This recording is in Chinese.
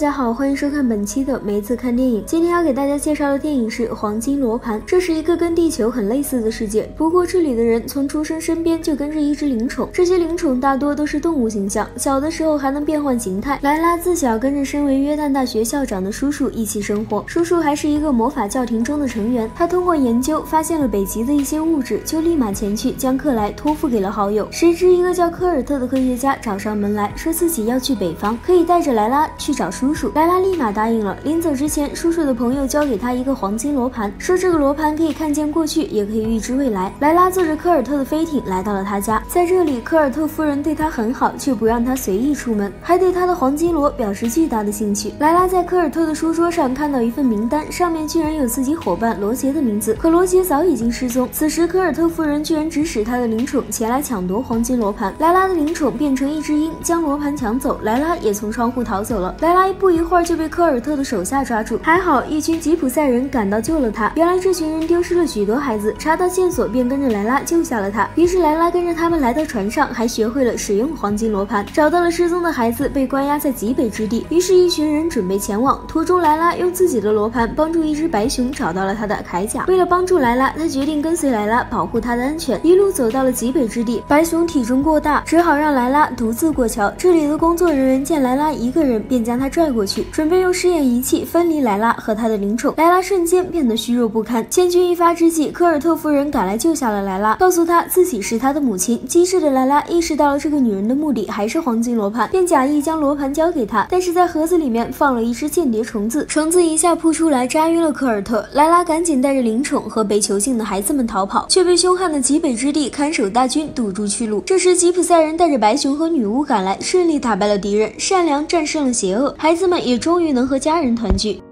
家好，欢迎收看本期的梅子看电影。今天要给大家介绍的电影是《黄金罗盘》，这是一个跟地球很类似的世界，不过这里的人从出生身边就跟着一只灵宠，这些灵宠大多都是动物形象，小的时候还能变换形态。莱拉自小跟着身为约旦大学校长的叔叔一起生活，叔叔还是一个魔法教廷中的成员。他通过研究发现了北极的一些物质，就立马前去将克莱托付给了好友。谁知一个叫科尔特的科学家找上门来说自己要去北方，可以带着莱拉去小。叔叔莱拉立马答应了。临走之前，叔叔的朋友交给他一个黄金罗盘，说这个罗盘可以看见过去，也可以预知未来。莱拉坐着科尔特的飞艇来到了他家，在这里，科尔特夫人对他很好，却不让他随意出门，还对他的黄金罗表示巨大的兴趣。莱拉在科尔特的书桌上看到一份名单，上面居然有自己伙伴罗杰的名字，可罗杰早已经失踪。此时，科尔特夫人居然指使他的灵宠前来抢夺黄金罗盘。莱拉的灵宠变成一只鹰，将罗盘抢走，莱拉也从窗户逃走了。莱拉。不一会儿就被科尔特的手下抓住，还好一群吉普赛人赶到救了他。原来这群人丢失了许多孩子，查到线索便跟着莱拉救下了他。于是莱拉跟着他们来到船上，还学会了使用黄金罗盘，找到了失踪的孩子被关押在极北之地。于是，一群人准备前往。途中，莱拉用自己的罗盘帮助一只白熊找到了他的铠甲。为了帮助莱拉，他决定跟随莱拉，保护她的安全。一路走到了极北之地，白熊体重过大，只好让莱拉独自过桥。这里的工作人员见莱拉一个人，便将将他。拽过去，准备用试验仪器分离莱拉和他的灵宠。莱拉瞬间变得虚弱不堪。千钧一发之际，科尔特夫人赶来救下了莱拉，告诉她自己是他的母亲。机智的莱拉意识到了这个女人的目的还是黄金罗盘，便假意将罗盘交给她。但是在盒子里面放了一只间谍虫子，虫子一下扑出来扎晕了科尔特。莱拉赶紧带着灵宠和被囚禁的孩子们逃跑，却被凶悍的极北之地看守大军堵住去路。这时吉普赛人带着白熊和女巫赶来，顺利打败了敌人，善良战胜了邪恶。孩子们也终于能和家人团聚。